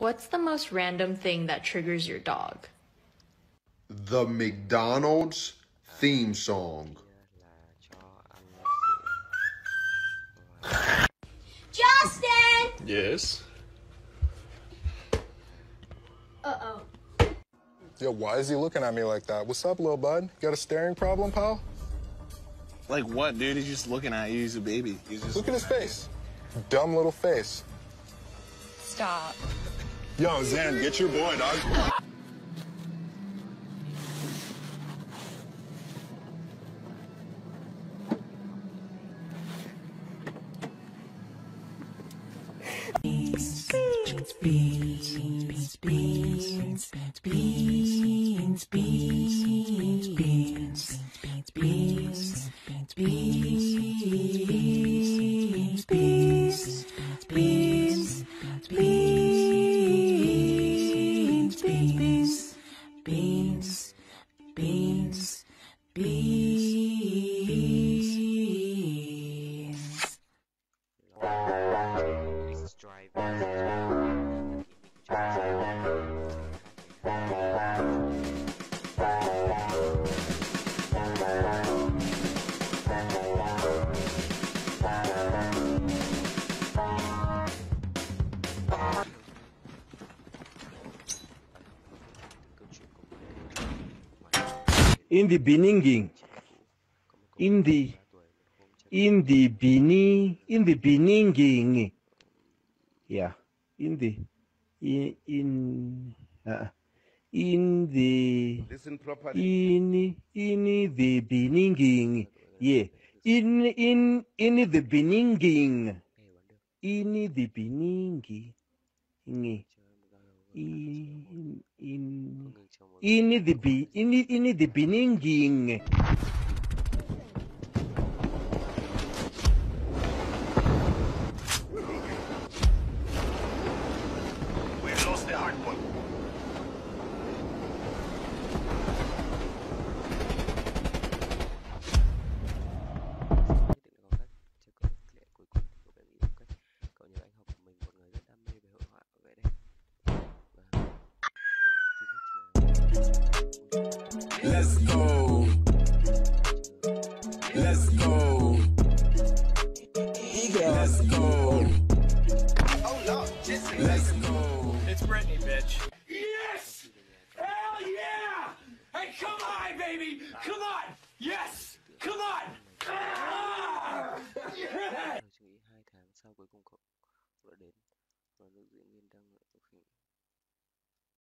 What's the most random thing that triggers your dog? The McDonald's theme song. Justin! Yes. Uh-oh. Yo, why is he looking at me like that? What's up, little bud? Got a staring problem, pal? Like what, dude? He's just looking at you. He's a baby. He's just. Look at his face. Dumb little face. Stop. Yo, Zan, get your boy, dog. Beans, beans, beans, beans, beans, beans, beans, beans, beans, beans, beans, beans, beans, beans, beans. In the beginning, in the in the beginning, in the beginning, yeah, in the in in uh, in the Listen properly. in in the beginning, yeah, in in in the beginning, in the beginning, in in in the be in in Let's go. Let's go. Let's go. Oh no, let's go. It's Brittany, bitch. Yes! Hell yeah! Hey, come on, baby! Come on! Yes! Come on! Ah! Yeah! tháng sau cuối cùng cậu đã đến và nữ diễn viên đang